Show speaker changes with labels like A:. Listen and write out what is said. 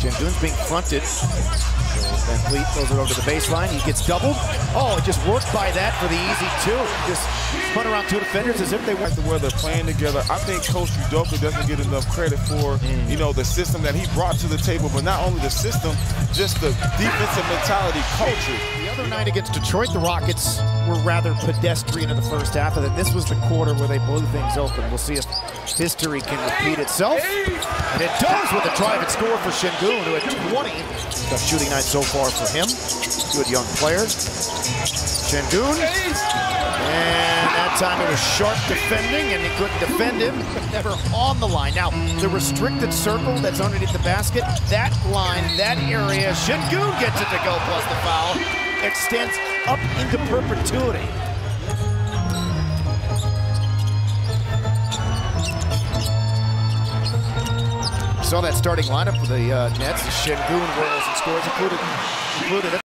A: Sengun's being fronted. Van Fleet throws it over to the baseline. He gets doubled. Oh, it just worked by that for the easy two. Just spun around two defenders as if they were.
B: The way they're playing together, I think Coach Udoka doesn't get enough credit for, you know, the system that he brought to the table, but not only the system, just the defensive mentality culture.
A: The other night against Detroit, the Rockets were rather pedestrian in the first half, and then this was the quarter where they blew things open. We'll see if history can repeat itself. And it does with a drive and score for Sengun, who had 20. Tough shooting night so far for him. Good young player. Sengun. And that time it was sharp defending, and he couldn't defend him, never on the line. Now, the restricted circle that's underneath the basket, that line, that area, Sengun gets it to go plus the foul. Extends up into perpetuity. Saw that starting lineup for the uh, Nets. Sengun whirls and scores, included, included